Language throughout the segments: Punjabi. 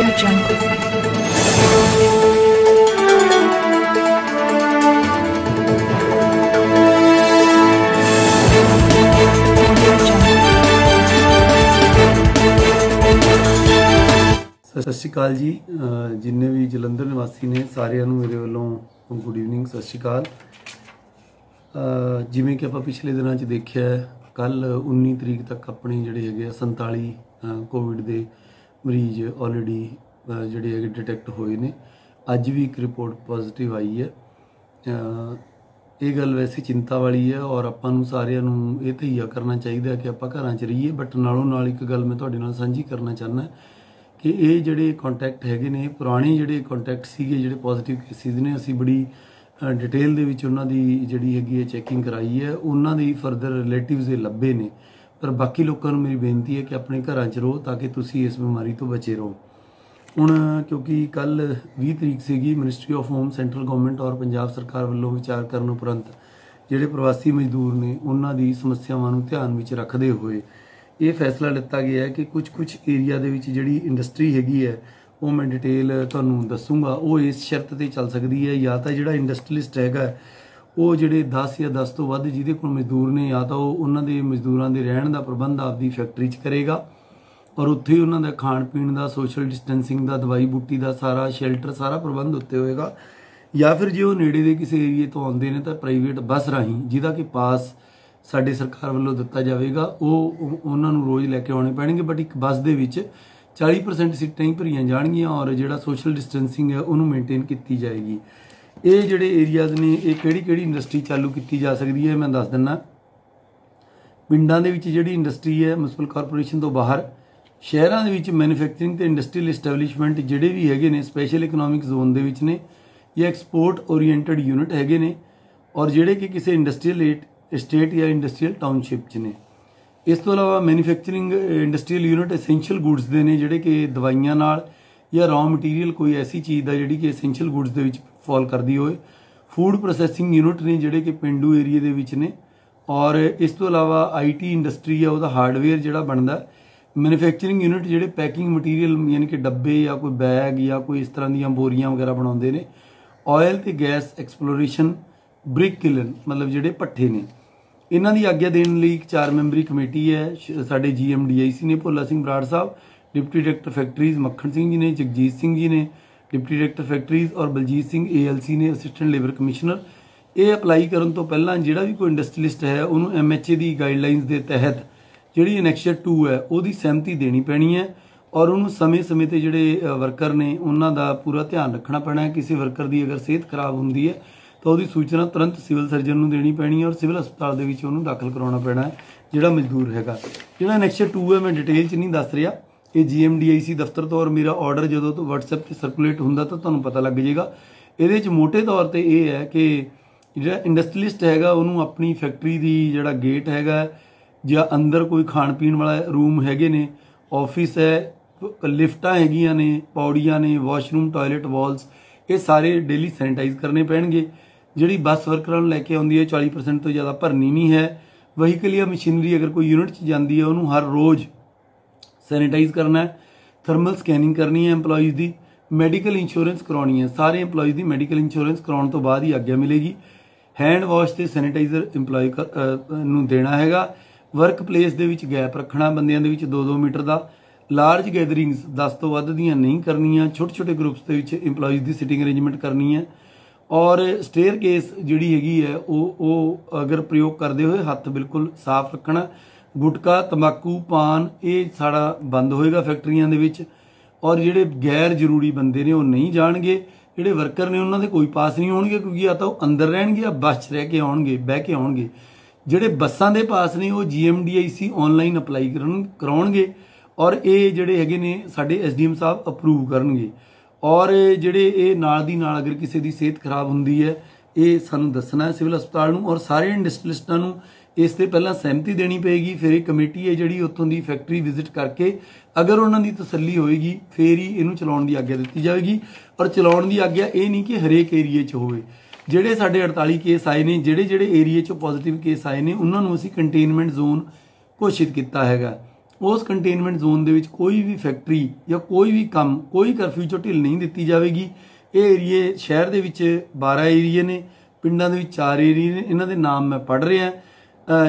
Audio Jungle. ਸਤਿ ਸ਼੍ਰੀ ਅਕਾਲ ਜੀ ਜਿੰਨੇ ਵੀ ਜਲੰਧਰ ਨਿਵਾਸੀ ਨੇ ਸਾਰਿਆਂ ਨੂੰ ਮੇਰੇ ਵੱਲੋਂ ਗੁੱਡ ਈਵਨਿੰਗ ਸਤਿ ਸ਼੍ਰੀ ਅਕਾਲ ਜਿਵੇਂ ਕਿ ਆਪਾਂ ਪਿਛਲੇ ਦਿਨਾਂ 'ਚ ਦੇਖਿਆ ਕੱਲ 19 ਤਰੀਕ ਤੱਕ ਆਪਣੇ ਜਿਹੜੇ ਹੈਗੇ ਆ 47 ਕੋਵਿਡ ਦੇ ਮਰੀਜ਼ ਆਲਰੇਡੀ ਜਿਹੜੇ ਹੈਗੇ ਡਿਟੈਕਟ ਹੋਏ ਨੇ। ਅੱਜ ਵੀ ਇੱਕ ਰਿਪੋਰਟ ਪੋਜ਼ਿਟਿਵ ਆਈ ਹੈ। ਇਹ ਗੱਲ ਵੈਸੇ ਚਿੰਤਾ ਵਾਲੀ ਹੈ ਔਰ ਆਪਾਂ ਨੂੰ ਸਾਰਿਆਂ ਨੂੰ ਇਹ ਤਹੀਆ ਕਰਨਾ ਚਾਹੀਦਾ ਕਿ ਆਪਾਂ ਘਰਾਂ 'ਚ ਰਹੀਏ। ਬਟ ਨਾਲੋਂ ਨਾਲ ਇੱਕ ਗੱਲ ਮੈਂ ਤੁਹਾਡੇ ਨਾਲ ਸਾਂਝੀ ਕਰਨਾ ਚਾਹੁੰਦਾ ਕਿ ਇਹ ਜਿਹੜੇ ਕੰਟੈਕਟ ਹੈਗੇ ਨੇ ਪੁਰਾਣੇ ਜਿਹੜੇ ਕੰਟੈਕਟ ਸੀਗੇ, ਜਿਹੜੇ ਪੋਜ਼ਿਟਿਵ ਕੇਸਿਸ ਨੇ, ਅਸੀਂ ਬੜੀ ਡਿਟੇਲ ਦੇ ਵਿੱਚ ਉਹਨਾਂ ਦੀ ਜਿਹੜੀ ਹੈਗੀ ਹੈ ਚੈਕਿੰਗ ਕਰਾਈ ਹੈ। ਉਹਨਾਂ ਦੀ ਫਰਦਰ ਰਿਲੇਟਿਵਸ ਇਹ ਲੱਭੇ ਨੇ। ਪਰ ਬਾਕੀ ਲੋਕਾਂ ਨੂੰ ਮੇਰੀ ਬੇਨਤੀ ਹੈ ਕਿ ਆਪਣੇ ਘਰਾਂ 'ਚ ਰਹੋ ਤਾਂ ਕਿ ਤੁਸੀਂ ਇਸ ਬਿਮਾਰੀ ਤੋਂ ਬਚੇ ਰਹੋ। ਹੁਣ ਕਿਉਂਕਿ ਕੱਲ 20 ਤਰੀਕ ਸੀਗੀ ministry of home central government ਔਰ ਪੰਜਾਬ ਸਰਕਾਰ ਵੱਲੋਂ ਵਿਚਾਰ ਕਰਨ ਉਪਰੰਤ ਜਿਹੜੇ ਪ੍ਰਵਾਸੀ ਮਜ਼ਦੂਰ ਨੇ, ਉਹਨਾਂ ਦੀ ਸਮੱਸਿਆਵਾਂ ਨੂੰ ਧਿਆਨ ਵਿੱਚ ਰੱਖਦੇ ਹੋਏ ਇਹ ਫੈਸਲਾ ਲਿੱਤਾ ਗਿਆ ਹੈ ਕਿ ਕੁਝ-ਕੁਝ ਏਰੀਆ ਦੇ ਵਿੱਚ ਜਿਹੜੀ ਇੰਡਸਟਰੀ ਹੈਗੀ ਹੈ, ਉਹ ਮੈਂ ਡਿਟੇਲ ਤੁਹਾਨੂੰ ਦੱਸੂਗਾ। ਉਹ ਇਸ ਸ਼ਰਤ ਤੇ ਚੱਲ ਸਕਦੀ ਹੈ ਜਾਂ ਤਾਂ ਜਿਹੜਾ ਇੰਡਸਟਰੀਲਿਸਟ ਹੈਗਾ ਉਹ ਜਿਹੜੇ 10 ਜਾਂ 10 ਤੋਂ ਵੱਧ ਜਿਹਦੇ ਕੋਲ ਮਜ਼ਦੂਰ ਨੇ ਜਾਂ ਤਾਂ ਉਹ ਉਹਨਾਂ ਦੇ ਮਜ਼ਦੂਰਾਂ ਦੇ ਰਹਿਣ ਦਾ ਪ੍ਰਬੰਧ ਆਪਦੀ ਫੈਕਟਰੀ 'ਚ ਕਰੇਗਾ ਔਰ ਉੱਥੇ ਹੀ ਉਹਨਾਂ ਦਾ ਖਾਣ ਪੀਣ ਦਾ ਸੋਸ਼ਲ ਡਿਸਟੈਂਸਿੰਗ ਦਾ, ਦਵਾਈ ਬੂਟੀ ਦਾ ਸਾਰਾ ਸ਼ੈਲਟਰ ਸਾਰਾ ਪ੍ਰਬੰਧ ਉੱਤੇ ਹੋਏਗਾ। ਜਾਂ ਫਿਰ ਜੇ ਉਹ ਨੇੜੇ ਦੇ ਕਿਸੇ ਏਰੀਏ ਤੋਂ ਆਉਂਦੇ ਨੇ ਤਾਂ ਪ੍ਰਾਈਵੇਟ ਬੱਸ ਰਾਹੀਂ, ਜਿਹਦਾ ਕਿ ਪਾਸ ਸਾਡੇ ਸਰਕਾਰ ਵੱਲੋਂ ਦਿੱਤਾ ਜਾਵੇਗਾ, ਉਹ ਉਹਨਾਂ ਨੂੰ ਰੋਜ਼ ਲੈ ਕੇ ਆਉਣੇ ਪੈਣਗੇ। ਬਟ ਇੱਕ ਬੱਸ ਦੇ ਵਿੱਚ 40% ਸੀਟਾਂ ਹੀ ਭਰੀਆਂ ਜਾਣਗੀਆਂ ਔਰ ਜਿਹੜਾ ਸੋਸ਼ਲ ਡਿਸਟੈਂਸਿੰਗ ਹੈ ਉਹਨੂੰ ਮੇਨਟੇਨ ਕੀਤੀ ਜਾਏਗੀ। ਇਹ ਜਿਹੜੇ ਏਰੀਆਜ਼ ਨੇ, ਇਹ ਕਿਹੜੀ ਕਿਹੜੀ ਇੰਡਸਟਰੀ ਚਾਲੂ ਕੀਤੀ ਜਾ ਸਕਦੀ ਹੈ, ਮੈਂ ਦੱਸ ਦਿੰਨਾ। ਪਿੰਡਾਂ ਦੇ ਵਿੱਚ ਜਿਹੜੀ ਇੰਡਸਟਰੀ ਹੈ ਮਿਊਨਿਸਪਲ ਕਾਰਪੋਰੇਸ਼ਨ ਤੋਂ ਬਾਹਰ, ਸ਼ਹਿਰਾਂ ਦੇ ਵਿੱਚ ਮੈਨੂਫੈਕਚਰਿੰਗ ਤੇ ਇੰਡਸਟਰੀਅਲ ਐਸਟੈਬਲਿਸ਼ਮੈਂਟ ਜਿਹੜੇ ਵੀ ਹੈਗੇ ਨੇ ਸਪੈਸ਼ਲ ਇਕਨੋਮਿਕ ਜ਼ੋਨ ਦੇ ਵਿੱਚ ਨੇ, ਜਾਂ ਐਕਸਪੋਰਟ ਓਰੀਐਂਟਡ ਯੂਨਿਟ ਹੈਗੇ ਨੇ, ਔਰ ਜਿਹੜੇ ਕਿ ਕਿਸੇ ਇੰਡਸਟਰੀਅਲ ਸਟੇਟ ਜਾਂ ਇੰਡਸਟਰੀਅਲ ਟਾਊਨਸ਼ਿਪ 'ਚ ਨੇ। ਇਸ ਤੋਂ ਇਲਾਵਾ manufacturing industrial unit essential goods ਦੇ ਨੇ, ਜਿਹੜੇ ਕਿ ਦਵਾਈਆਂ ਨਾਲ ਜਾਂ ਰॉ ਮਟੀਰੀਅਲ ਕੋਈ ਐਸੀ ਚੀਜ਼ ਦਾ ਜਿਹੜੀ ਕਿ ਐਸੈਂਸ਼ੀਅਲ ਗੁੱਡਸ ਦੇ ਵਿੱਚ ਫਾਲ ਕਰਦੀ ਹੋਏ। ਫੂਡ ਪ੍ਰੋਸੈਸਿੰਗ ਯੂਨਿਟ ਨੇ ਜਿਹੜੇ ਕਿ ਪਿੰਡੂ ਏਰੀਆ ਦੇ ਵਿੱਚ ਨੇ। ਔਰ ਇਸ ਤੋਂ ਇਲਾਵਾ ਆਈਟੀ ਇੰਡਸਟਰੀ ਆ, ਉਹਦਾ ਹਾਰਡਵੇਅਰ ਜਿਹੜਾ ਬਣਦਾ। ਮੈਨੂਫੈਕਚਰਿੰਗ ਯੂਨਿਟ ਜਿਹੜੇ ਪੈਕਿੰਗ ਮਟੀਰੀਅਲ ਯਾਨੀ ਕਿ ਡੱਬੇ ਜਾਂ ਕੋਈ ਬੈਗ ਜਾਂ ਕੋਈ ਇਸ ਤਰ੍ਹਾਂ ਦੀਆਂ ਬੋਰੀਆਂ ਵਗੈਰਾ ਬਣਾਉਂਦੇ ਨੇ। ਆਇਲ ਤੇ ਗੈਸ ਐਕਸਪਲੋਰੇਸ਼ਨ ਬ੍ਰਿਕ ਕਿਲਨ ਮਤਲਬ ਜਿਹੜੇ ਪੱਠੇ ਨੇ। ਇਹਨਾਂ ਦੀ ਆਗਿਆ ਦੇਣ ਲਈ ਇੱਕ ਚਾਰ ਮੈਂਬਰੀ ਕਮੇਟੀ ਹੈ। ਸ਼- ਸਾਡੇ ਜੀਐਮਡੀਆਈਸੀ ਨੇ Bhola Singh Brar Sahib deputy director factories Makhan Singh ji ਨੇ, ਜਗਜੀਤ ਸਿੰਘ ਜੀ ਨੇ ਡਿਪਟੀ ਡਾਇਰੈਕਟਰ ਫੈਕਟਰੀਜ਼ ਔਰ ਬਲਜੀਤ ਸਿੰਘ ਏਐਲਸੀ ਨੇ ਅਸਿਸਟੈਂਟ ਲੇਬਰ ਕਮਿਸ਼ਨਰ ਇਹ ਅਪਲਾਈ ਕਰਨ ਤੋਂ ਪਹਿਲਾਂ ਜਿਹੜਾ ਵੀ ਕੋਈ ਇੰਡਸਟਰੀਲਿਸਟ ਹੈ, ਉਹਨੂੰ ਐਮਐਚਏ ਦੀ ਗਾਈਡਲਾਈਨਸ ਦੇ ਤਹਿਤ ਜਿਹੜੀ ਐਨੈਕਸ਼ਰ 2 ਹੈ, ਉਹਦੀ ਸਹਿਮਤੀ ਦੇਣੀ ਪੈਣੀ ਹੈ ਔਰ ਉਹਨੂੰ ਸਮੇਂ-ਸਮੇਂ ਤੇ ਜਿਹੜੇ ਵਰਕਰ ਨੇ, ਉਹਨਾਂ ਦਾ ਪੂਰਾ ਧਿਆਨ ਰੱਖਣਾ ਪੈਣਾ ਹੈ। ਕਿਸੇ ਵਰਕਰ ਦੀ ਅਗਰ ਸਿਹਤ ਖਰਾਬ ਹੁੰਦੀ ਹੈ, ਤਾਂ ਉਹਦੀ ਸੂਚਨਾ ਤੁਰੰਤ ਸਿਵਲ ਸਰਜਨ ਨੂੰ ਦੇਣੀ ਪੈਣੀ ਹੈ ਔਰ ਸਿਵਲ ਹਸਪਤਾਲ ਦੇ ਵਿੱਚ ਉਹਨੂੰ ਦਾਖਲ ਕਰਾਉਣਾ ਪੈਣਾ ਹੈ, ਜਿਹੜਾ ਮਜ਼ਦੂਰ ਹੈਗਾ। ਜਿਹੜਾ ਐਨੈਕਸ਼ਰ 2 ਹੈ, ਮੈਂ ਡਿਟੇਲ 'ਚ ਨਹੀਂ ਦੱਸ ਰਿਹਾ। ਇਹ ਜੀਐਮਡੀਆਈਸੀ ਦਫ਼ਤਰ ਤੋਂ ਔਰ ਮੇਰਾ ਆਰਡਰ ਜਦੋਂ ਤੋਂ WhatsApp ਤੇ ਸਰਕੂਲੇਟ ਹੁੰਦਾ ਤਾਂ ਤੁਹਾਨੂੰ ਪਤਾ ਲੱਗ ਜਾਏਗਾ। ਇਹਦੇ 'ਚ ਮੋٹے ਤੌਰ ਤੇ ਇਹ ਹੈ ਕਿ ਜਿਹੜਾ ਇੰਡਸਟਰੀਲਿਸਟ ਹੈਗਾ, ਉਹਨੂੰ ਆਪਣੀ ਫੈਕਟਰੀ ਦੀ ਜਿਹੜਾ ਗੇਟ ਹੈਗਾ ਜਾਂ ਅੰਦਰ ਕੋਈ ਖਾਣ ਪੀਣ ਵਾਲਾ ਰੂਮ ਹੈਗੇ ਨੇ ਆਫਿਸ ਹੈ, ਲਿਫਟਾਂ ਹੈਗੀਆਂ ਨੇ, ਪੌੜੀਆਂ ਨੇ ਵਾਸ਼ਰੂਮ ਟਾਇਲਟ ਵਾਲਸ ਇਹ ਸਾਰੇ ਡੇਲੀ ਸੈਨੀਟਾਈਜ਼ ਕਰਨੇ ਪੈਣਗੇ। ਜਿਹੜੀ ਬੱਸ ਵਰਕਰਾਂ ਨੂੰ ਲੈ ਕੇ ਆਉਂਦੀ ਹੈ 40% ਤੋਂ ਜ਼ਿਆਦਾ ਭਰਨੀ ਨਹੀਂ ਹੈ। ਵਹੀਕਲ ਜਾਂ ਮਸ਼ੀਨਰੀ ਅਗਰ ਕੋਈ ਯੂਨਿਟ 'ਚ ਜਾਂਦੀ ਹੈ, ਉਹਨੂੰ ਹਰ ਰੋਜ਼ ਸੈਨੀਟਾਈਜ਼ ਕਰਨਾ ਹੈ, ਥਰਮਲ ਸਕੈਨਿੰਗ ਕਰਨੀ ਹੈ EMPLOYEES ਦੀ ਮੈਡੀਕਲ ਇੰਸ਼ੋਰੈਂਸ ਕਰਾਉਣੀ ਹੈ। ਸਾਰੇ EMPLOYEES ਦੀ ਮੈਡੀਕਲ ਇੰਸ਼ੋਰੈਂਸ ਕਰਾਉਣ ਤੋਂ ਬਾਅਦ ਹੀ ਆਗਿਆ ਮਿਲੇਗੀ। ਹੈਂਡ ਵਾਸ਼ ਤੇ ਸੈਨੀਟਾਈਜ਼ਰ EMPLOYE ਨੂੰ ਦੇਣਾ ਹੈਗਾ। ਵਰਕ ਪਲੇਸ ਦੇ ਵਿੱਚ ਗੈਪ ਰੱਖਣਾ ਬੰਦਿਆਂ ਦੇ ਵਿੱਚ 2-2 ਮੀਟਰ ਦਾ। ਲਾਰਜ ਗੈਦਰਿੰਗਸ 10 ਤੋਂ ਵੱਧ ਦੀਆਂ ਨਹੀਂ ਕਰਨੀਆਂ। ਛੋਟੇ-ਛੋਟੇ ਗਰੁੱਪਸ ਦੇ ਵਿੱਚ EMPLOYEES ਦੀ ਸਿਟਿੰਗ ਅਰੇਂਜਮੈਂਟ ਕਰਨੀ ਹੈ। ਔਰ ਸਟੇਅਰ ਕੇਸ ਜਿਹੜੀ ਹੈਗੀ ਹੈ, ਉਹ ਉਹ ਅਗਰ ਪ੍ਰਯੋਗ ਕਰਦੇ ਹੋਏ ਹੱਥ ਬਿਲਕੁਲ ਸਾਫ਼ ਰੱਖਣਾ। ਗੁਟਕਾ ਤੰਬਾਕੂ ਪਾਨ, ਇਹ ਸਾਡਾ ਬੰਦ ਹੋਏਗਾ ਫੈਕਟਰੀਆਂ ਦੇ ਵਿੱਚ। ਔਰ ਜਿਹੜੇ ਗੈਰ ਜ਼ਰੂਰੀ ਬੰਦੇ ਨੇ ਉਹ ਨਹੀਂ ਜਾਣਗੇ। ਜਿਹੜੇ ਵਰਕਰ ਨੇ ਉਹਨਾਂ ਦੇ ਕੋਈ ਪਾਸ ਨਹੀਂ ਹੋਣਗੇ ਕਿਉਂਕਿ ਆ ਤਾਂ ਉਹ ਅੰਦਰ ਰਹਿਣਗੇ ਜਾਂ ਬੱਸ 'ਚ ਰਹਿ ਕੇ ਆਉਣਗੇ, ਬਹਿ ਕੇ ਆਉਣਗੇ। ਜਿਹੜੇ ਬੱਸਾਂ ਦੇ ਪਾਸ ਨੇ ਉਹ ਜੀਐਮਡੀਆਈਸੀ ਆਨਲਾਈਨ ਅਪਲਾਈ ਕਰਨ, ਕਰਾਉਣਗੇ। ਔਰ ਇਹ ਜਿਹੜੇ ਹੈਗੇ ਨੇ ਸਾਡੇ ਐਸਡੀਐਮ ਸਾਹਿਬ ਅਪਰੂਵ ਕਰਨਗੇ। ਔਰ ਜਿਹੜੇ ਇਹ ਨਾਲ ਦੀ ਨਾਲ ਅਗਰ ਕਿਸੇ ਦੀ ਸਿਹਤ ਖਰਾਬ ਹੁੰਦੀ ਹੈ, ਇਹ ਸਾਨੂੰ ਦੱਸਣਾ ਹੈ ਸਿਵਲ ਹਸਪਤਾਲ ਨੂੰ। ਔਰ ਸਾਰੇ ਇੰਡਸਟਰੀਲਿਸਟਾਂ ਨੂੰ ਇਸ ਤੇ ਪਹਿਲਾਂ ਸਹਿਮਤੀ ਦੇਣੀ ਪਏਗੀ, ਫਿਰ ਇਹ ਕਮੇਟੀ ਹੈ ਜਿਹੜੀ ਉੱਥੋਂ ਦੀ ਫੈਕਟਰੀ ਵਿਜ਼ਿਟ ਕਰਕੇ ਅਗਰ ਉਹਨਾਂ ਦੀ ਤਸੱਲੀ ਹੋਏਗੀ, ਫੇਰ ਹੀ ਇਹਨੂੰ ਚਲਾਉਣ ਦੀ ਆਗਿਆ ਦਿੱਤੀ ਜਾਵੇਗੀ। ਔਰ ਚਲਾਉਣ ਦੀ ਆਗਿਆ ਇਹ ਨਹੀਂ ਕਿ ਹਰੇਕ ਏਰੀਏ 'ਚ ਹੋਵੇ। ਜਿਹੜੇ ਸਾਡੇ 48 ਕੇਸ ਆਏ ਨੇ, ਜਿਹੜੇ ਜਿਹੜੇ ਏਰੀਏ 'ਚ ਪੋਜ਼ਿਟਿਵ ਕੇਸ ਆਏ ਨੇ, ਉਹਨਾਂ ਨੂੰ ਅਸੀਂ ਕੰਟੇਨਮੈਂਟ ਜ਼ੋਨ ਘੋਸ਼ਿਤ ਕੀਤਾ ਹੈਗਾ। ਉਸ ਕੰਟੇਨਮੈਂਟ ਜ਼ੋਨ ਦੇ ਵਿੱਚ ਕੋਈ ਵੀ ਫੈਕਟਰੀ ਜਾਂ ਕੋਈ ਵੀ ਕੰਮ, ਕੋਈ ਕਰਫਿਊ ਚੋਂ ਢਿੱਲ ਨਹੀਂ ਦਿੱਤੀ ਜਾਵੇਗੀ। ਇਹ ਏਰੀਏ ਸ਼ਹਿਰ ਦੇ ਵਿੱਚ 12 ਏਰੀਏ ਨੇ, ਪਿੰਡਾਂ ਦੇ ਵਿੱਚ 4 ਏਰੀਏ ਨੇ, ਇਹਨਾਂ ਦੇ ਨਾਮ ਮੈਂ ਪੜ੍ਹ ਰਿਹਾ।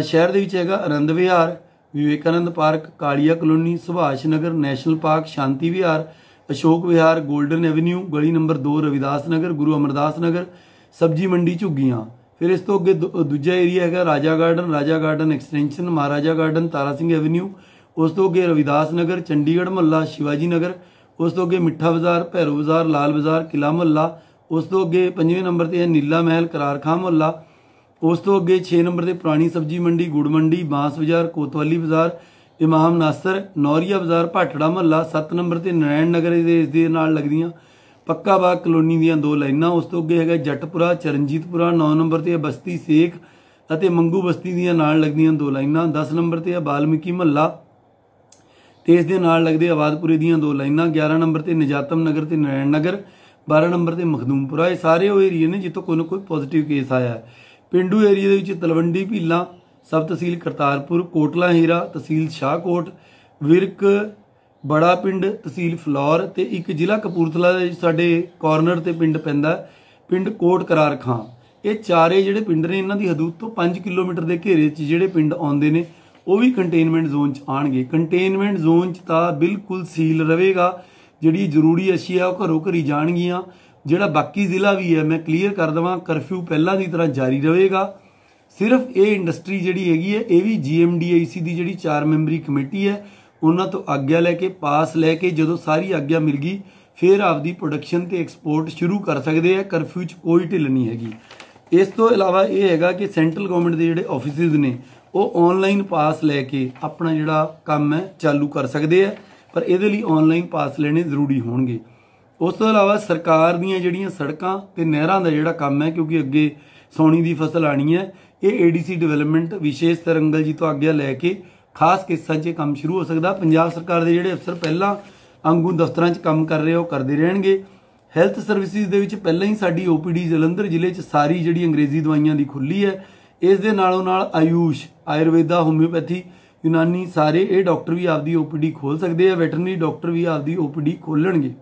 ਸ਼ਹਿਰ ਦੇ ਵਿੱਚ ਹੈਗਾ Anand Vihar Vivekananda Park Kalia Colony Subhash Nagar National Park Shanti Vihar Ashok Vihar Golden Avenue ਗਲੀ ਨੰਬਰ 2 ਰਵਿਦਾਸ ਨਗਰ ਗੁਰੂ ਅਮਰਦਾਸ ਨਗਰ ਸਬਜੀ ਮੰਡੀ ਝੁੱਗੀਆਂ ਫਿਰ ਇਸ ਤੋਂ ਅੱਗੇ ਦੂ- ਦੂਜਾ ਏਰੀਆ ਹੈਗਾ Raja Garden Raja Garden Extension Maharaja Garden Tara Singh Avenue ਉਸ ਤੋਂ ਅੱਗੇ ਰਵਿਦਾਸ ਨਗਰ ਚੰਡੀਗੜ੍ਹ ਮੁਹੱਲਾ ਸ਼ਿਵਾਜੀ ਨਗਰ ਉਸ ਤੋਂ ਅੱਗੇ ਮਿੱਠਾ ਬਾਜ਼ਾਰ ਭੈਰੋ ਬਾਜ਼ਾਰ ਲਾਲ ਬਾਜ਼ਾਰ ਕਿਲਾ ਮੁਹੱਲਾ ਉਸ ਤੋਂ ਅੱਗੇ ਪੰਜਵੇਂ ਨੰਬਰ ਤੇ ਹੈ ਨੀਲਾ ਮਹਿਲ ਕਰਾਰਖਾਂ ਮੁਹੱਲਾ ਉਸ ਤੋਂ ਅੱਗੇ 6 ਨੰਬਰ ਤੇ ਪੁਰਾਣੀ ਸਬਜੀ ਮੰਡੀ, ਗੁੜ ਮੰਡੀ, ਬਾਂਸ ਬਾਜ਼ਾਰ, ਕੋਤਵਾਲੀ ਬਾਜ਼ਾਰ, ਇਮਾਮ ਨਾਸਰ, ਨੌਰੀਆ ਬਾਜ਼ਾਰ, ਭਾਟੜਾ ਮਹੱਲਾ 7 ਨੰਬਰ ਤੇ ਨਰੈਣ ਨਗਰ ਦੇ ਇਸ ਦੇ ਨਾਲ ਲੱਗਦੀਆਂ। ਪੱਕਾ ਬਾਗ ਕਲੋਨੀ ਦੀਆਂ ਦੋ ਲਾਈਨਾਂ, ਉਸ ਤੋਂ ਅੱਗੇ ਹੈਗਾ ਜੱਟਪੁਰਾ, ਚਰਨਜੀਤਪੁਰਾ 9 ਨੰਬਰ ਤੇ ਬਸਤੀ ਸੇਖ ਅਤੇ ਮੰਗੂ ਬਸਤੀ ਦੀਆਂ ਨਾਲ ਲੱਗਦੀਆਂ ਦੋ ਲਾਈਨਾਂ। 10 ਨੰਬਰ ਤੇ ਹੈ ਬਾਲਮਿਕੀ ਮਹੱਲਾ, ਤੇ ਇਸ ਦੇ ਨਾਲ ਲੱਗਦੇ ਆਵਾਦਪੁਰੇ ਦੀਆਂ ਦੋ ਲਾਈਨਾਂ। 11 ਨੰਬਰ ਤੇ ਨਜਾਤਮ ਨਗਰ ਤੇ ਨਰੈਣ ਨਗਰ 12 ਨੰਬਰ ਤੇ ਮਖਦੂਮਪੁਰਾ। ਇਹ ਸਾਰੇ ਉਹ ਏਰੀਏ ਨੇ ਜਿੱਥੋਂ ਕੋਈ ਨਾ ਕੋਈ ਪੋਜ਼ਿਟਿਵ ਕੇਸ ਆਇਆ ਹੈ। ਪਿੰਡੂ ਏਰੀਆ ਦੇ ਵਿੱਚ ਤਲਵੰਡੀ, ਭੀਲਾ, ਸਬ ਤਹਿਸੀਲ ਕਰਤਾਰਪੁਰ, ਕੋਟਲਾ, ਹੀਰਾ, ਤਹਿਸੀਲ ਸ਼ਾਹਕੋਟ, ਵਿਰਕ, ਬੜਾ ਪਿੰਡ, ਤਹਿਸੀਲ ਫਲੌਰ ਤੇ ਇੱਕ ਜ਼ਿਲ੍ਹਾ ਕਪੂਰਥਲਾ ਦੇ ਸਾਡੇ ਕਾਰਨਰ ਤੇ ਪਿੰਡ ਪੈਂਦਾ ਪਿੰਡ ਕੋਟ ਕਰਾਰ ਖਾਂ। ਇਹ ਚਾਰੇ ਜਿਹੜੇ ਪਿੰਡ ਨੇ, ਇਹਨਾਂ ਦੀ ਹਦੂਦ ਤੋਂ 5 ਕਿਲੋਮੀਟਰ ਦੇ ਘੇਰੇ 'ਚ ਜਿਹੜੇ ਪਿੰਡ ਆਉਂਦੇ ਨੇ, ਉਹ ਵੀ ਕੰਟੇਨਮੈਂਟ ਜ਼ੋਨ 'ਚ ਆਣਗੇ ਕੰਟੇਨਮੈਂਟ ਜ਼ੋਨ 'ਚ ਤਾਂ ਬਿਲਕੁਲ ਸੀਲ ਰਹੇਗਾ, ਜਿਹੜੀ ਜ਼ਰੂਰੀ ਅਸ਼ੀਆ ਉਹ ਘਰੋਂ ਘਰੀ ਜਾਣਗੀਆਂ। ਜਿਹੜਾ ਬਾਕੀ ਜ਼ਿਲ੍ਹਾ ਵੀ ਹੈ, ਮੈਂ ਕਲੀਅਰ ਕਰ ਦਵਾਂ ਕਰਫਿਊ ਪਹਿਲਾਂ ਦੀ ਤਰ੍ਹਾਂ ਜਾਰੀ ਰਹੇਗਾ। ਸਿਰਫ ਇਹ ਇੰਡਸਟਰੀ ਜਿਹੜੀ ਹੈਗੀ ਹੈ, ਇਹ ਵੀ GMDIC ਦੀ ਜਿਹੜੀ ਚਾਰ ਮੈਂਬਰੀ ਕਮੇਟੀ ਹੈ, ਉਹਨਾਂ ਤੋਂ ਆਗਿਆ ਲੈ ਕੇ, ਪਾਸ ਲੈ ਕੇ, ਜਦੋਂ ਸਾਰੀ ਆਗਿਆ ਮਿਲ ਗਈ, ਫਿਰ ਆਪਦੀ ਪ੍ਰੋਡਕਸ਼ਨ ਤੇ ਐਕਸਪੋਰਟ ਸ਼ੁਰੂ ਕਰ ਸਕਦੇ ਆ ਕਰਫਿਊ 'ਚ ਕੋਈ ਢਿੱਲ ਨਹੀਂ ਹੈਗੀ। ਇਸ ਤੋਂ ਇਲਾਵਾ ਇਹ ਹੈਗਾ ਕਿ ਸੈਂਟਰਲ ਗਵਰਨਮੈਂਟ ਦੇ ਜਿਹੜੇ ਆਫਿਸਿਸ ਨੇ, ਉਹ ਆਨਲਾਈਨ ਪਾਸ ਲੈ ਕੇ ਆਪਣਾ ਜਿਹੜਾ ਕੰਮ ਹੈ, ਚਾਲੂ ਕਰ ਸਕਦੇ ਆ, ਪਰ ਇਹਦੇ ਲਈ ਆਨਲਾਈਨ ਪਾਸ ਲੈਣੇ ਜ਼ਰੂਰੀ ਹੋਣਗੇ। ਉਸ ਤੋਂ ਇਲਾਵਾ ਸਰਕਾਰ ਦੀਆਂ ਜਿਹੜੀਆਂ ਸੜਕਾਂ ਤੇ ਨਹਿਰਾਂ ਦਾ ਜਿਹੜਾ ਕੰਮ ਹੈ ਕਿਉਂਕਿ ਅੱਗੇ ਸੌਣੀ ਦੀ ਫਸਲ ਆਣੀ ਹੈ ਇਹ ਏਡੀਸੀ ਡਿਵੈਲਪਮੈਂਟ ਵਿਸ਼ੇਸ਼ ਤਰੰਗਲ ਜੀ ਤੋਂ ਆਗਿਆ ਲੈ ਕੇ ਖਾਸ ਕੇਸਾਂ 'ਚ ਕੰਮ ਸ਼ੁਰੂ ਹੋ ਸਕਦਾ। ਪੰਜਾਬ ਸਰਕਾਰ ਦੇ ਜਿਹੜੇ ਅਫਸਰ ਪਹਿਲਾਂ ਅੰਗੂ ਦਫ਼ਤਰਾਂ 'ਚ ਕੰਮ ਕਰ ਰਹੇ ਆ, ਉਹ ਕਰਦੇ ਰਹਿਣਗੇ। ਹੈਲਥ ਸਰਵਿਸਿਜ਼ ਦੇ ਵਿੱਚ ਪਹਿਲਾਂ ਹੀ ਸਾਡੀ ਓਪੀਡੀ ਜਲੰਧਰ ਜ਼ਿਲ੍ਹੇ 'ਚ ਸਾਰੀ ਜਿਹੜੀ ਅੰਗਰੇਜ਼ੀ ਦਵਾਈਆਂ ਦੀ ਖੁੱਲੀ ਹੈ। ਇਸ ਦੇ ਨਾਲੋਂ ਨਾਲ ਆਯੂਸ਼ ਆਯੁਰਵੇਦਾ ਹੋਮਿਓਪੈਥੀ ਯੂਨਾਨੀ ਸਾਰੇ ਇਹ ਡਾਕਟਰ ਵੀ ਆਪਦੀ ਓਪੀਡੀ ਖੋਲ ਸਕਦੇ ਆ ਵੈਟਰਨਰੀ ਡਾਕਟਰ ਵੀ ਆਪਦੀ ਓਪੀਡੀ ਖੋਲਣਗੇ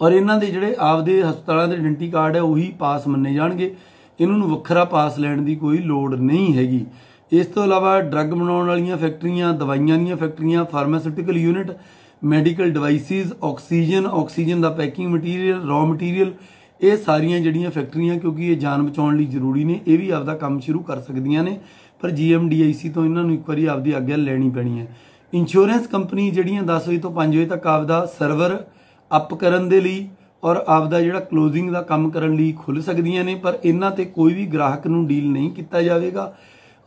ਔਰ ਇਹਨਾਂ ਦੇ ਜਿਹੜੇ ਆਪਦੇ ਹਸਪਤਾਲਾਂ ਦੇ ਆਇਡੈਂਟੀ ਕਾਰਡ ਹੈ, ਉਹੀ ਪਾਸ ਮੰਨੇ ਜਾਣਗੇ। ਇਹਨਾਂ ਨੂੰ ਵੱਖਰਾ ਪਾਸ ਲੈਣ ਦੀ ਕੋਈ ਲੋੜ ਨਹੀਂ ਹੈਗੀ। ਇਸ ਤੋਂ ਇਲਾਵਾ ਡਰੱਗ ਬਣਾਉਣ ਵਾਲੀਆਂ ਫੈਕਟਰੀਆਂ ਦਵਾਈਆਂ ਦੀਆਂ ਫੈਕਟਰੀਆਂ pharmaceutical unit medical devices oxygen oxygen ਦਾ ਪੈਕਿੰਗ ਮਟੀਰੀਅਲ ਰॉ ਮਟੀਰੀਅਲ ਇਹ ਸਾਰੀਆਂ ਜਿਹੜੀਆਂ ਫੈਕਟਰੀਆਂ ਕਿਉਂਕਿ ਇਹ ਜਾਨ ਬਚਾਉਣ ਲਈ ਜ਼ਰੂਰੀ ਨੇ, ਇਹ ਵੀ ਆਪਦਾ ਕੰਮ ਸ਼ੁਰੂ ਕਰ ਸਕਦੀਆਂ ਨੇ। ਪਰ GMDIC ਤੋਂ ਇਹਨਾਂ ਨੂੰ ਇੱਕ ਵਾਰੀ ਆਪਦੀ ਆਗਿਆ ਲੈਣੀ ਪੈਣੀ ਹੈ। ਇੰਸ਼ੋਰੈਂਸ ਕੰਪਨੀ ਜਿਹੜੀਆਂ 10 ਵਜੇ ਤੋਂ 5 ਵਜੇ ਤੱਕ ਆਪਦਾ ਸਰਵਰ ਅਪ ਕਰਨ ਦੇ ਲਈ ਔਰ ਆਪਦਾ ਜਿਹੜਾ ਕਲੋਜ਼ਿੰਗ ਦਾ ਕੰਮ ਕਰਨ ਲਈ ਖੁੱਲ ਸਕਦੀਆਂ ਨੇ, ਪਰ ਇਹਨਾਂ ਤੇ ਕੋਈ ਵੀ ਗ੍ਰਾਹਕ ਨੂੰ ਡੀਲ ਨਹੀਂ ਕੀਤਾ ਜਾਵੇਗਾ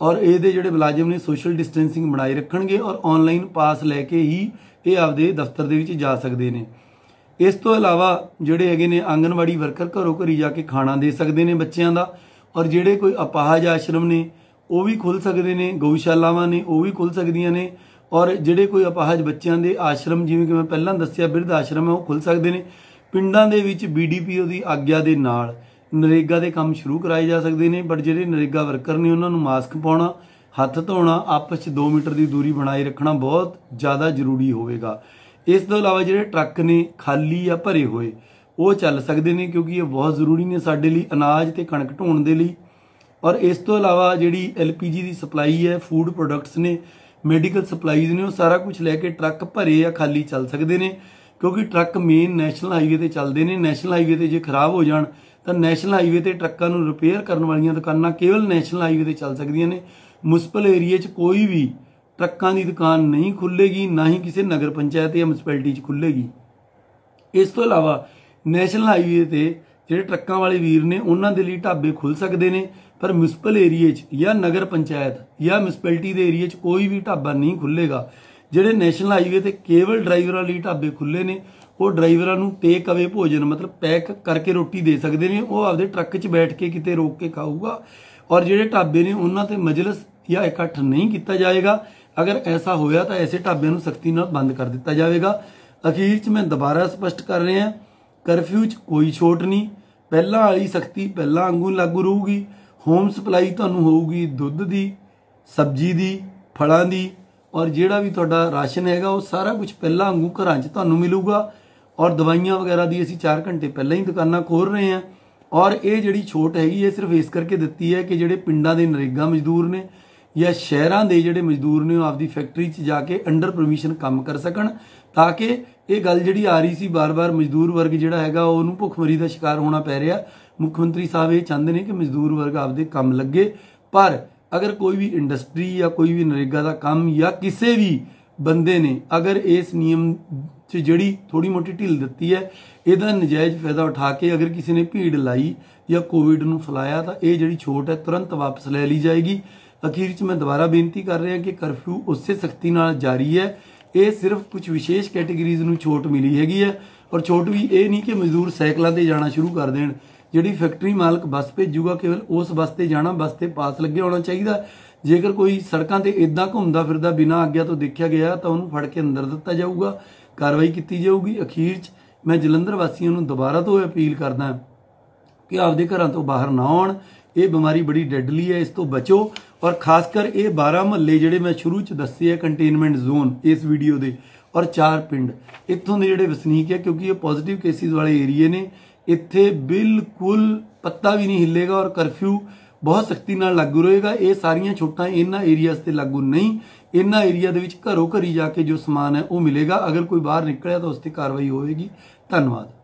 ਔਰ ਇਹਦੇ ਜਿਹੜੇ ਮੁਲਾਜ਼ਮ ਨੇ ਸੋਸ਼ਲ ਡਿਸਟੈਂਸਿੰਗ ਬਣਾਈ ਰੱਖਣਗੇ ਔਰ ਆਨਲਾਈਨ ਪਾਸ ਲੈ ਕੇ ਹੀ ਇਹ ਆਪਦੇ ਦਫ਼ਤਰ ਦੇ ਵਿੱਚ ਜਾ ਸਕਦੇ ਨੇ। ਇਸ ਤੋਂ ਇਲਾਵਾ ਜਿਹੜੇ ਹੈਗੇ ਨੇ ਆਂਗਨਵਾੜੀ ਵਰਕਰ ਘਰੋਂ ਘਰੀ ਜਾ ਕੇ ਖਾਣਾ ਦੇ ਸਕਦੇ ਨੇ ਬੱਚਿਆਂ ਦਾ ਔਰ ਜਿਹੜੇ ਕੋਈ ਅਪਾਹਜ ਆਸ਼ਰਮ ਨੇ, ਉਹ ਵੀ ਖੁੱਲ ਸਕਦੇ ਨੇ, ਗਊਸ਼ਾਲਾਵਾਂ ਨੇ, ਉਹ ਵੀ ਖੁੱਲ ਸਕਦੀਆਂ ਨੇ ਔਰ ਜਿਹੜੇ ਕੋਈ ਅਪਾਹਜ ਬੱਚਿਆਂ ਦੇ ਆਸ਼ਰਮ, ਜਿਵੇਂ ਕਿ ਮੈਂ ਪਹਿਲਾਂ ਦੱਸਿਆ, ਬਿਰਧ ਆਸ਼ਰਮ ਹੈ, ਉਹ ਖੁੱਲ ਸਕਦੇ ਨੇ। ਪਿੰਡਾਂ ਦੇ ਵਿੱਚ ਬੀਡੀਪੀਓ ਦੀ ਆਗਿਆ ਦੇ ਨਾਲ ਨਰੇਗਾ ਦੇ ਕੰਮ ਸ਼ੁਰੂ ਕਰਾਏ ਜਾ ਸਕਦੇ ਨੇ ਬਟ ਜਿਹੜੇ ਨਰੇਗਾ ਵਰਕਰ ਨੇ, ਉਹਨਾਂ ਨੂੰ ਮਾਸਕ ਪਾਉਣਾ, ਹੱਥ ਧੋਣਾ, ਆਪਸ 'ਚ 2 ਮੀਟਰ ਦੀ ਦੂਰੀ ਬਣਾਏ ਰੱਖਣਾ ਬਹੁਤ ਜ਼ਿਆਦਾ ਜ਼ਰੂਰੀ ਹੋਵੇਗਾ। ਇਸ ਤੋਂ ਇਲਾਵਾ ਜਿਹੜੇ ਟਰੱਕ ਨੇ, ਖਾਲੀ ਜਾਂ ਭਰੇ ਹੋਏ, ਉਹ ਚੱਲ ਸਕਦੇ ਨੇ, ਕਿਉਂਕਿ ਇਹ ਬਹੁਤ ਜ਼ਰੂਰੀ ਨੇ ਸਾਡੇ ਲਈ ਅਨਾਜ ਤੇ ਕਣਕ ਢੋਣ ਦੇ ਲਈ। ਔਰ ਇਸ ਤੋਂ ਇਲਾਵਾ ਜਿਹੜੀ ਐਲਪੀਜੀ ਦੀ ਸਪਲਾਈ ਹੈ ਫੂਡ ਪ੍ਰੋਡਕਟਸ ਨੇ ਮੈਡੀਕਲ ਸਪਲਾਈਜ਼ ਨੇ ਉਹ ਸਾਰਾ ਕੁਝ ਲੈ ਕੇ ਟਰੱਕ ਭਰੇ ਜਾਂ ਖਾਲੀ ਚੱਲ ਸਕਦੇ ਨੇ, ਕਿਉਂਕਿ ਟਰੱਕ ਮੇਨ ਨੈਸ਼ਨਲ ਹਾਈਵੇ ਤੇ ਚੱਲਦੇ ਨੇ। ਨੈਸ਼ਨਲ ਹਾਈਵੇ ਤੇ ਜੇ ਖਰਾਬ ਹੋ ਜਾਣ, ਤਾਂ ਨੈਸ਼ਨਲ ਹਾਈਵੇ ਤੇ ਟਰੱਕਾਂ ਨੂੰ ਰਿਪੇਅਰ ਕਰਨ ਵਾਲੀਆਂ ਦੁਕਾਨਾਂ ਕੇਵਲ ਨੈਸ਼ਨਲ ਹਾਈਵੇ ਤੇ ਚੱਲ ਸਕਦੀਆਂ ਨੇ। ਮੁਨਸਪਲ ਏਰੀਆ 'ਚ ਕੋਈ ਵੀ ਟਰੱਕਾਂ ਦੀ ਦੁਕਾਨ ਨਹੀਂ ਖੁੱਲੇਗੀ ਨਾ ਹੀ ਕਿਸੇ ਨਗਰ ਪੰਚਾਇਤ ਜਾਂ ਮਿਊਨਿਸਪੈਲਿਟੀ 'ਚ ਖੁੱਲੇਗੀ ਇਸ ਤੋਂ ਇਲਾਵਾ ਨੈਸ਼ਨਲ ਹਾਈਵੇ ਤੇ ਜਿਹੜੇ ਟਰੱਕਾਂ ਵਾਲੇ ਵੀਰ ਨੇ, ਉਹਨਾਂ ਦੇ ਲਈ ਢਾਬੇ ਖੁੱਲ ਸਕਦੇ ਨੇ ਪਰ ਮਿਊਨਿਸਪਲ ਏਰੀਆ 'ਚ ਜਾਂ ਨਗਰ ਪੰਚਾਇਤ ਜਾਂ ਮਿਊਨਿਸਪੈਲਿਟੀ ਦੇ ਏਰੀਆ 'ਚ ਕੋਈ ਵੀ ਢਾਬਾ ਨਹੀਂ ਖੁੱਲੇਗਾ ਜਿਹੜੇ ਨੈਸ਼ਨਲ ਹਾਈਵੇ ਤੇ ਕੇਵਲ ਡਰਾਈਵਰਾਂ ਲਈ ਢਾਬੇ ਖੁੱਲੇ ਨੇ, ਉਹ ਡਰਾਈਵਰਾਂ ਨੂੰ ਟੇਕ ਅਵੇ ਭੋਜਨ, ਮਤਲਬ ਪੈਕ ਕਰਕੇ ਰੋਟੀ ਦੇ ਸਕਦੇ ਨੇ, ਉਹ ਆਪਦੇ ਟਰੱਕ 'ਚ ਬੈਠ ਕੇ ਕਿਤੇ ਰੋਕ ਕੇ ਖਾਊਗਾ। ਔਰ ਜਿਹੜੇ ਢਾਬੇ ਨੇ, ਉਹਨਾਂ ਤੇ ਮਜਲਿਸ ਜਾਂ ਇਕੱਠ ਨਹੀਂ ਕੀਤਾ ਜਾਏਗਾ। ਅਗਰ ਐਸਾ ਹੋਇਆ ਤਾਂ ਐਸੇ ਢਾਬਿਆਂ ਨੂੰ ਸਖਤੀ ਨਾਲ ਬੰਦ ਕਰ ਦਿੱਤਾ ਜਾਵੇਗਾ। ਅਖੀਰ 'ਚ ਮੈਂ ਦੁਬਾਰਾ ਸਪਸ਼ਟ ਕਰ ਰਿਹਾ ਕਰਫਿਊ 'ਚ ਕੋਈ ਛੋਟ ਨਹੀਂ। ਪਹਿਲਾਂ ਵਾਲੀ ਸਖਤੀ ਪਹਿਲਾਂ ਵਾਂਗੂ ਲਾਗੂ ਰਹੂਗੀ। ਹੋਮ ਸਪਲਾਈ ਤੁਹਾਨੂੰ ਹੋਊਗੀ ਦੁੱਧ ਦੀ, ਸਬਜ਼ੀ ਦੀ, ਫਲਾਂ ਦੀ ਔਰ ਜਿਹੜਾ ਵੀ ਤੁਹਾਡਾ ਰਾਸ਼ਨ ਹੈਗਾ ਉਹ ਸਾਰਾ ਕੁਝ ਪਹਿਲਾਂ ਵਾਂਗੂ ਘਰਾਂ 'ਚ ਤੁਹਾਨੂੰ ਮਿਲੂਗਾ ਔਰ ਦਵਾਈਆਂ ਵਗੈਰਾ ਦੀ ਅਸੀਂ 4 ਘੰਟੇ ਪਹਿਲਾਂ ਹੀ ਦੁਕਾਨਾਂ ਖੋਲ ਰਹੇ ਹਾਂ ਔਰ ਇਹ ਜਿਹੜੀ ਛੋਟ ਹੈਗੀ ਇਹ ਸਿਰਫ ਇਸ ਕਰਕੇ ਦਿੱਤੀ ਹੈ ਕਿ ਜਿਹੜੇ ਪਿੰਡਾਂ ਦੇ ਨਰੇਗਾ ਮਜ਼ਦੂਰ ਨੇ ਜਾਂ ਸ਼ਹਿਰਾਂ ਦੇ ਜਿਹੜੇ ਮਜ਼ਦੂਰ ਨੇ ਉਹ ਆਪਦੀ ਫੈਕਟਰੀ 'ਚ ਜਾ ਕੇ ਅੰਡਰ ਪਰਮਿਸ਼ਨ ਕੰਮ ਕਰ ਸਕਣ ਤਾਂ ਕਿ ਇਹ ਗੱਲ ਜਿਹੜੀ ਆ ਰਹੀ ਸੀ ਬਾਰ-ਬਾਰ ਮਜ਼ਦੂਰ ਵਰਗ ਜਿਹੜਾ ਹੈਗਾ ਉਹਨੂੰ ਭੁੱਖਮਰੀ ਦਾ ਸ਼ਿਕਾਰ ਹੋਣਾ ਪੈ ਰਿਹਾ ਮੁੱਖ ਮੰਤਰੀ ਸਾਹਿਬ ਇਹ ਚਾਹੁੰਦੇ ਨੇ ਕਿ ਮਜ਼ਦੂਰ ਵਰਗ ਆਪਦੇ ਕੰਮ ਲੱਗੇ, ਪਰ ਅਗਰ ਕੋਈ ਵੀ ਇੰਡਸਟਰੀ ਜਾਂ ਕੋਈ ਵੀ ਨਰੇਗਾ ਦਾ ਕੰਮ ਜਾਂ ਕਿਸੇ ਵੀ ਬੰਦੇ ਨੇ ਅਗਰ ਇਸ ਨਿਯਮ 'ਚ ਜਿਹੜੀ ਥੋੜੀ ਮੋਟੀ ਢਿੱਲ ਦਿੱਤੀ ਹੈ, ਇਹਦਾ ਨਜਾਇਜ਼ ਫਾਇਦਾ ਉਠਾ ਕੇ ਅਗਰ ਕਿਸੇ ਨੇ ਭੀੜ ਲਾਈ ਜਾਂ ਕੋਵਿਡ ਨੂੰ ਫੈਲਾਇਆ, ਤਾਂ ਇਹ ਜਿਹੜੀ ਛੋਟ ਹੈ ਤੁਰੰਤ ਵਾਪਸ ਲੈ ਲਈ ਜਾਏਗੀ। ਅਖੀਰ 'ਚ ਮੈਂ ਦੁਬਾਰਾ ਬੇਨਤੀ ਕਰ ਰਿਹਾ ਕਿ ਕਰਫਿਊ ਉਸੇ ਸਖਤੀ ਨਾਲ ਜਾਰੀ ਹੈ। ਇਹ ਸਿਰਫ ਕੁਝ ਵਿਸ਼ੇਸ਼ ਕੈਟਾਗਰੀਜ਼ ਨੂੰ ਛੋਟ ਮਿਲੀ ਹੈਗੀ ਹੈ ਔਰ ਛੋਟ ਵੀ ਇਹ ਨਹੀਂ ਕਿ ਮਜ਼ਦੂਰ ਸਾਈਕਲਾਂ ਤੇ ਜਾਣਾ ਸ਼ੁਰੂ ਕਰ ਦੇਣ। ਜਿਹੜੀ ਫੈਕਟਰੀ ਮਾਲਕ ਬੱਸ ਭੇਜੂਗਾ ਕੇਵਲ ਉਸ ਬੱਸ ਤੇ ਜਾਣਾ, ਬੱਸ ਤੇ ਪਾਸ ਲੱਗੇ ਹੋਣਾ ਚਾਹੀਦਾ। ਜੇਕਰ ਕੋਈ ਸੜਕਾਂ ਤੇ ਇਦਾਂ ਘੁੰਮਦਾ ਫਿਰਦਾ ਬਿਨਾਂ ਆਗਿਆ ਤੋਂ ਦੇਖਿਆ ਗਿਆ, ਤਾਂ ਉਹਨੂੰ ਫੜ ਕੇ ਅੰਦਰ ਦਿੱਤਾ ਜਾਊਗਾ। ਕਾਰਵਾਈ ਕੀਤੀ ਜਾਊਗੀ। ਅਖੀਰ 'ਚ ਮੈਂ ਜਲੰਧਰ ਵਾਸੀਆਂ ਨੂੰ ਦੁਬਾਰਾ ਤੋਂ ਅਪੀਲ ਕਰਦਾ ਕਿ ਆਪਦੇ ਘਰਾਂ ਤੋਂ ਬਾਹਰ ਨਾ ਆਉਣ। ਇਹ ਬਿਮਾਰੀ ਬੜੀ ਡੈਡਲੀ ਹੈ, ਇਸ ਤੋਂ ਬਚੋ। ਔਰ ਖਾਸ ਕਰ ਇਹ 12 ਮਹੱਲੇ ਜਿਹੜੇ ਮੈਂ ਸ਼ੁਰੂ 'ਚ ਦੱਸੇ ਆ ਕੰਟੇਨਮੈਂਟ ਜ਼ੋਨ ਇਸ ਵੀਡੀਓ ਦੇ ਔਰ ਚਾਰ ਪਿੰਡ। ਇੱਥੋਂ ਦੇ ਜਿਹੜੇ ਵਸਨੀਕ ਹੈ ਕਿਉਂਕਿ ਇਹ ਪੋਜ਼ਿਟਿਵ ਕੇਸਿਸ ਵਾਲੇ ਏਰੀਏ ਨੇ ਇੱਥੇ ਬਿਲਕੁਲ ਪੱਤਾ ਵੀ ਨਹੀਂ ਹਿੱਲੇਗਾ ਔਰ ਕਰਫਿਊ ਬਹੁਤ ਸਖਤੀ ਨਾਲ ਲਾਗੂ ਰਹੇਗਾ। ਇਹ ਸਾਰੀਆਂ ਛੋਟਾਂ ਇਹਨਾਂ ਏਰੀਆਜ਼ ਤੇ ਲਾਗੂ ਨਹੀਂ। ਇਹਨਾਂ ਏਰੀਆ ਦੇ ਵਿੱਚ ਘਰੋ ਘਰੀ ਜਾ ਕੇ ਜੋ ਸਮਾਨ ਹੈ ਉਹ ਮਿਲੇਗਾ। ਅਗਰ ਕੋਈ ਬਾਹਰ ਨਿਕਲਿਆ ਤਾਂ ਉਸ ਤੇ ਕਾਰਵਾਈ ਹੋਵੇਗੀ। ਧੰਨਵਾਦ।